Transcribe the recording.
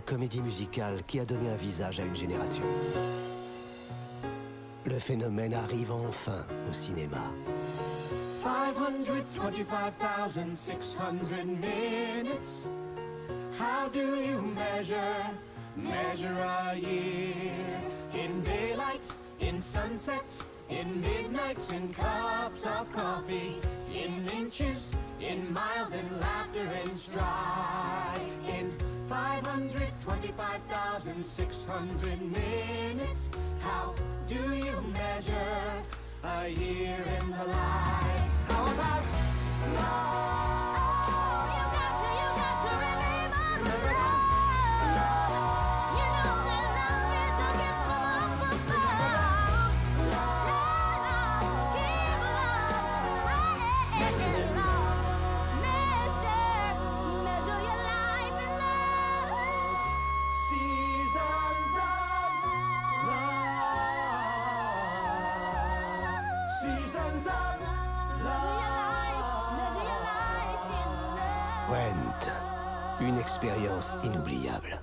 comédie musicale qui a donné un visage à une génération. Le phénomène arrive enfin au cinéma. 525,600 minutes. How do you measure, measure a year? In daylights, in sunsets, in midnights, in cups of coffee, in inches, in miles, in laughter, in stride. In 525,600 minutes, how do you measure? A year Went, une expérience inoubliable.